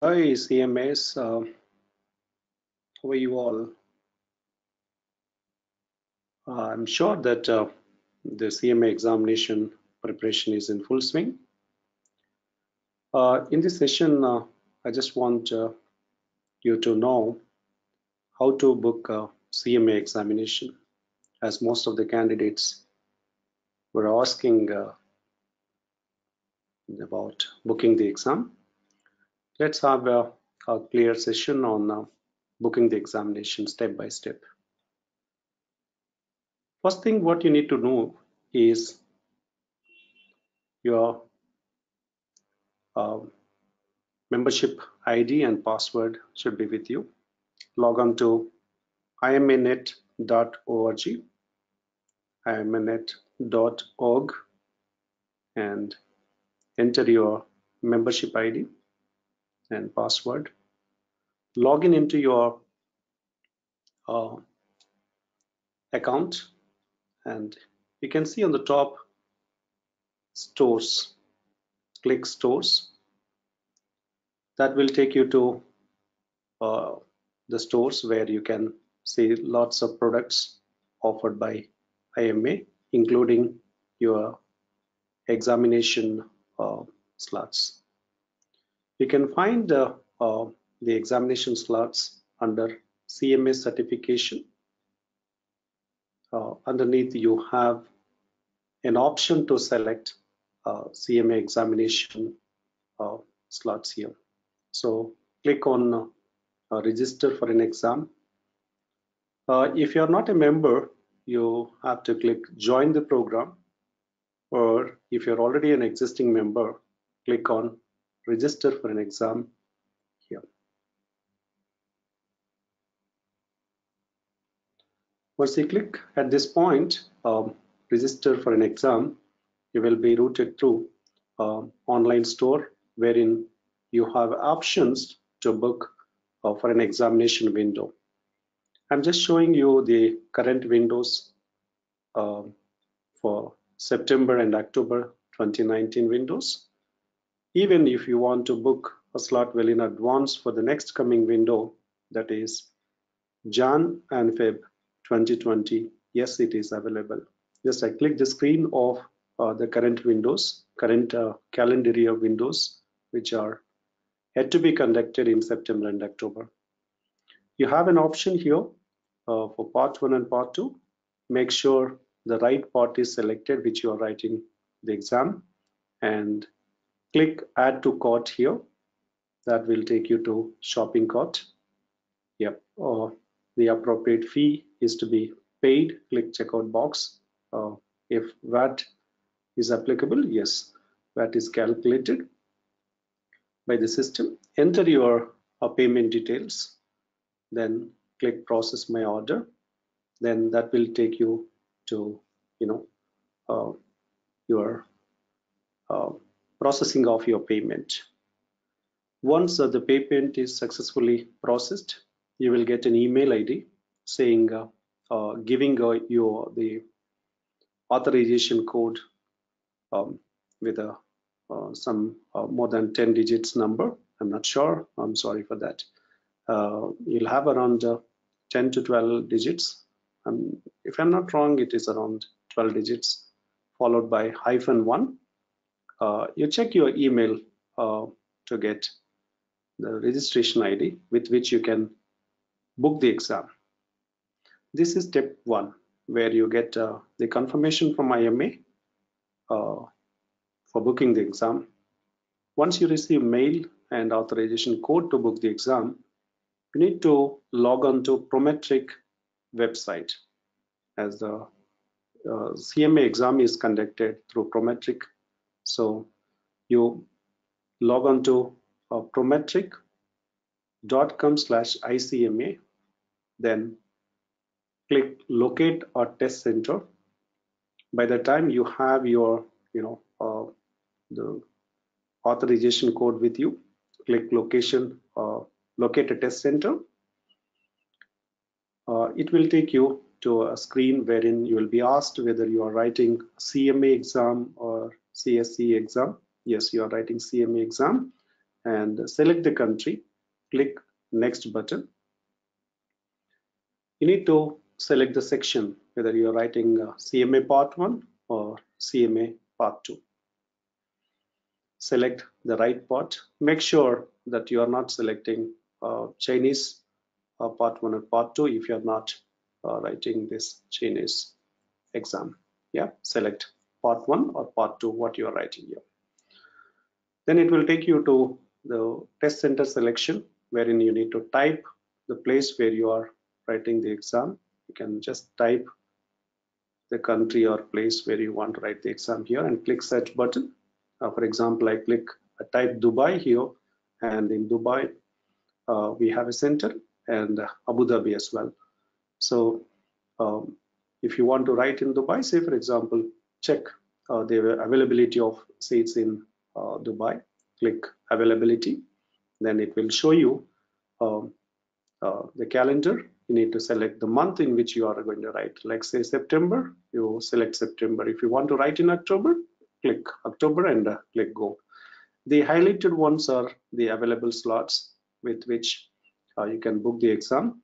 Hi, CMAs. Uh, how are you all? Uh, I'm sure that uh, the CMA examination preparation is in full swing. Uh, in this session, uh, I just want uh, you to know how to book a CMA examination, as most of the candidates were asking about booking the exam. Let's have a, a clear session on uh, booking the examination step by step. First thing what you need to know is your uh, membership ID and password should be with you. Log on to imanet.org, imanet.org and enter your membership ID and password. Log in into your uh, account and you can see on the top stores. Click stores. That will take you to uh, the stores where you can see lots of products offered by IMA including your examination uh, slots you can find uh, uh, the examination slots under CMA certification uh, underneath you have an option to select uh, CMA examination uh, slots here. So click on uh, register for an exam. If you're not a member, you have to click join the program or if you're already an existing member, click on register for an exam here. Once you click at this point, um, register for an exam, you will be routed through uh, online store wherein you have options to book uh, for an examination window. I'm just showing you the current windows uh, for September and October 2019 windows. Even if you want to book a slot well in advance for the next coming window, that is Jan and Feb 2020 yes it is available. Just i click the screen of uh, the current windows current uh, calendar year windows which are had to be conducted in september and october. You have an option here uh, for part one and part two. Make sure the right part is selected which you are writing the exam and click add to cart here that will take you to shopping cart yep or the appropriate fee is to be paid, click checkout box. Uh, if VAT is applicable, yes, VAT is calculated by the system. Enter your uh, payment details, then click process my order. Then that will take you to, you know, uh, your processing of your payment. Once uh, the payment is successfully processed, you will get an email ID saying uh, uh, giving uh, you the authorization code um, with a, uh, some uh, more than 10 digits number. I'm not sure. I'm sorry for that. you'll have around 10 to 12 digits. Um, if I'm not wrong, it is around 12 digits followed by hyphen 1 you check your email uh, to get the registration ID with which you can book the exam. This is step one, where you get uh, the confirmation from IMA uh, for booking the exam. Once you receive mail and authorization code to book the exam, you need to log on to Prometric website as the uh, CMA exam is conducted through Prometric. So you log on to uh, prometric.com slash ICMA, then click locate or test center. By the time you have your you know uh, the authorization code with you click location uh, locate a test center. Uh, it will take you to a screen wherein you will be asked whether you are writing CMA exam or CSE exam. Yes you are writing CMA exam. And select the country. Click next button. You need to select the section whether you're writing uh, CMA part 1 or CMA part 2 select the right part. Make sure that you are not selecting uh, Chinese uh, part 1 or part 2 if you're not uh, writing this Chinese exam. Yeah select part 1 or part 2 what you are writing here. Then it will take you to the test center selection wherein you need to type the place where you are writing the exam. You can just type the country or place where you want to write the exam here and click search button. Uh, for example I click I type Dubai here and in Dubai uh, we have a center and Abu Dhabi as well. So um, if you want to write in Dubai say for example check uh, the availability of seats in uh, Dubai. Click availability. Then it will show you um, uh, the calendar. You need to select the month in which you are going to write. Like say September you select September. If you want to write in October click October and uh, click go. The highlighted ones are the available slots with which uh, you can book the exam.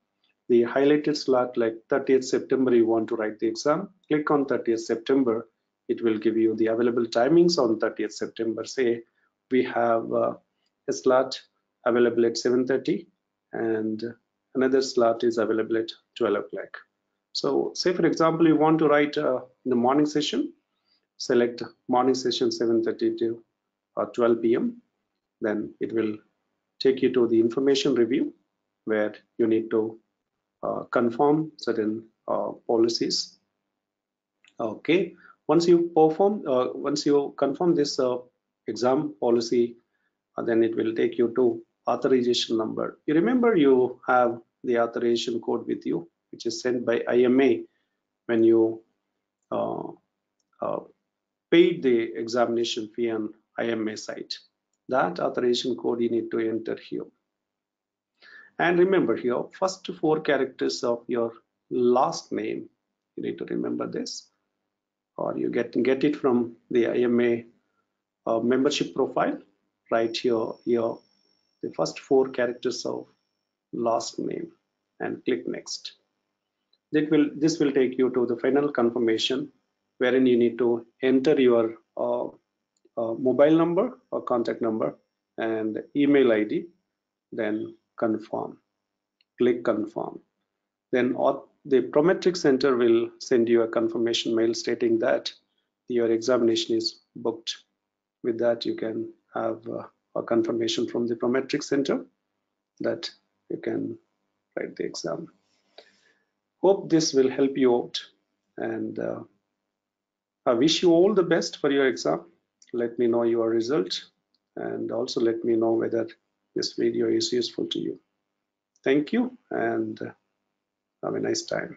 The highlighted slot like 30th September you want to write the exam. Click on 30th September it will give you the available timings on 30th September. Say we have uh, a slot available at 7:30 and another slot is available at 12 o'clock. So say for example you want to write uh, in the morning session select morning session 7:30 to uh, 12 p.m then it will take you to the information review where you need to uh, confirm certain uh, policies. Okay once you perform uh, once you confirm this uh, exam policy then it will take you to authorization number. You remember you have the authorization code with you, which is sent by IMA when you uh, uh, paid the examination fee on IMA site. That authorization code you need to enter here. And remember here, first four characters of your last name, you need to remember this, or you get get it from the IMA uh, membership profile. Right here, here the first four characters of last name and click next. That will this will take you to the final confirmation wherein you need to enter your uh, uh, mobile number or contact number and email ID then confirm. Click confirm then the Prometric Center will send you a confirmation mail stating that your examination is booked with that you can have uh, a confirmation from the Prometric Center that you can write the exam. Hope this will help you out and uh, I wish you all the best for your exam. Let me know your result and also let me know whether this video is useful to you. Thank you and uh, have a nice time.